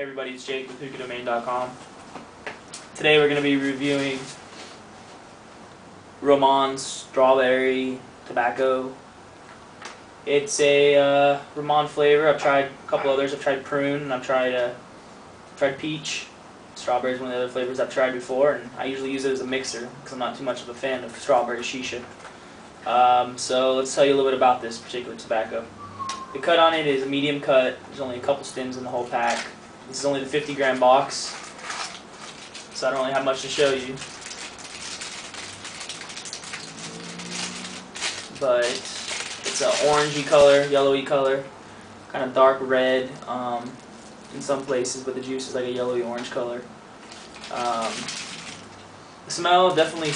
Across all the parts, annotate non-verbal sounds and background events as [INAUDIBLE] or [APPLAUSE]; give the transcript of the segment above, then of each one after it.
everybody, it's Jake with HookahDomain.com. Today we're going to be reviewing Romman's Strawberry Tobacco. It's a uh, Romman flavor. I've tried a couple others. I've tried prune and I've tried uh, tried peach. Strawberry is one of the other flavors I've tried before, and I usually use it as a mixer because I'm not too much of a fan of strawberry shisha. Um, so let's tell you a little bit about this particular tobacco. The cut on it is a medium cut. There's only a couple stems in the whole pack. This is only the 50 gram box, so I don't really have much to show you. But it's an orangey color, yellowy color, kind of dark red um, in some places, but the juice is like a yellowy orange color. Um, the smell definitely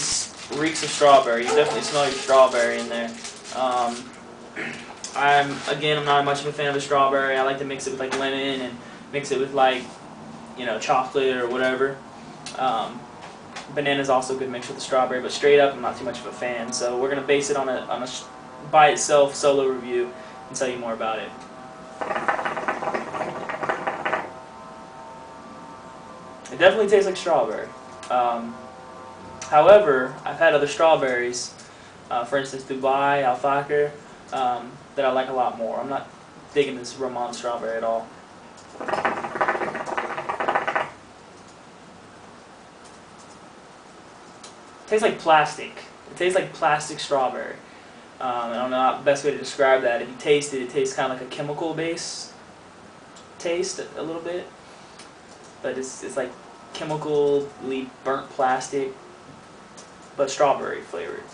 reeks of strawberry. You definitely smell your strawberry in there. Um, [CLEARS THROAT] I'm again, I'm not much of a fan of the strawberry. I like to mix it with like lemon and mix it with like, you know, chocolate or whatever. Um, banana is also a good mix with the strawberry, but straight up, I'm not too much of a fan. So we're gonna base it on a on a by itself solo review and tell you more about it. It definitely tastes like strawberry. Um, however, I've had other strawberries, uh, for instance, Dubai, Al um, that I like a lot more. I'm not digging this Romman strawberry at all. Tastes like plastic. It tastes like plastic strawberry. Um, I don't know the best way to describe that. If you taste it, it tastes kind of like a chemical base taste a little bit. But it's, it's like chemically burnt plastic, but strawberry flavored.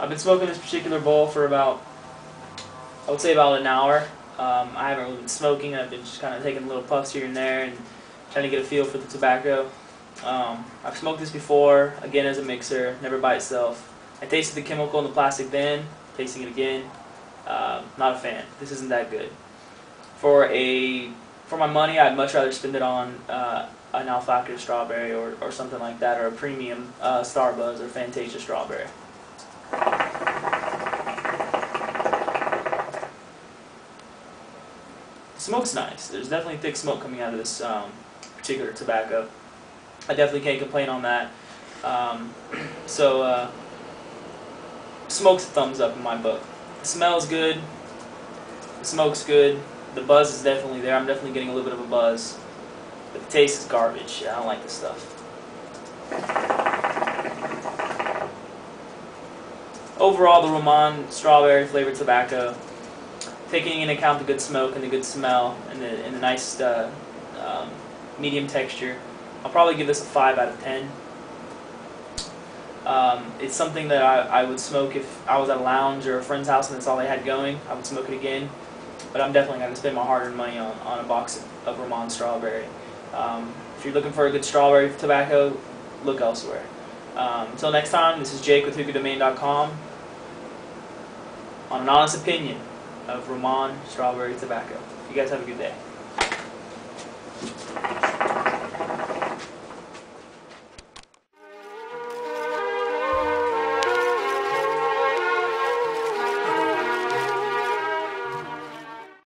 I've been smoking this particular bowl for about, I would say about an hour. Um, I haven't really been smoking. I've been just kind of taking little puffs here and there and trying to get a feel for the tobacco. Um, I've smoked this before, again as a mixer, never by itself. I tasted the chemical in the plastic bin, tasting it again. Uh, not a fan. This isn't that good. For a for my money, I'd much rather spend it on uh, an Al strawberry or, or something like that, or a premium uh, or Fantasia strawberry. Smoke's nice. There's definitely thick smoke coming out of this um, particular tobacco. I definitely can't complain on that. Um, [CLEARS THROAT] so, uh, smoke's a thumbs up in my book. The smell's good. Smoke's good. The buzz is definitely there. I'm definitely getting a little bit of a buzz. But the taste is garbage. I don't like this stuff. Overall, the Romman strawberry flavored tobacco taking into account the good smoke and the good smell and the, and the nice uh, um, medium texture, I'll probably give this a 5 out of 10. Um, it's something that I, I would smoke if I was at a lounge or a friend's house and that's all they had going. I would smoke it again. But I'm definitely going to spend my hard-earned money on, on a box of, of Romman strawberry. Um, if you're looking for a good strawberry tobacco, look elsewhere. Um, until next time, this is Jake with HookahDomain.com on an honest opinion of Romman strawberry tobacco. You guys have a good day.